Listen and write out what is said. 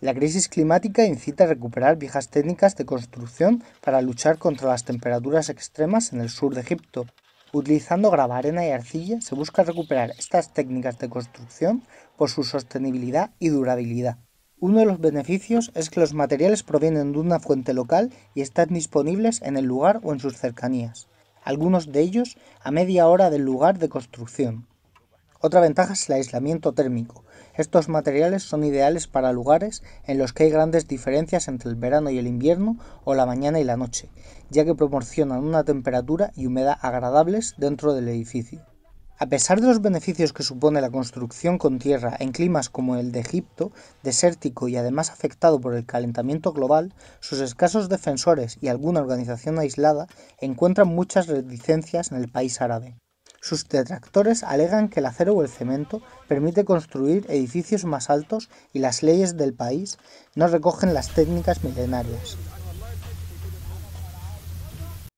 La crisis climática incita a recuperar viejas técnicas de construcción para luchar contra las temperaturas extremas en el sur de Egipto. Utilizando gravarena y arcilla se busca recuperar estas técnicas de construcción por su sostenibilidad y durabilidad. Uno de los beneficios es que los materiales provienen de una fuente local y están disponibles en el lugar o en sus cercanías, algunos de ellos a media hora del lugar de construcción. Otra ventaja es el aislamiento térmico. Estos materiales son ideales para lugares en los que hay grandes diferencias entre el verano y el invierno o la mañana y la noche, ya que proporcionan una temperatura y humedad agradables dentro del edificio. A pesar de los beneficios que supone la construcción con tierra en climas como el de Egipto, desértico y además afectado por el calentamiento global, sus escasos defensores y alguna organización aislada encuentran muchas reticencias en el país árabe. Sus detractores alegan que el acero o el cemento permite construir edificios más altos y las leyes del país no recogen las técnicas milenarias.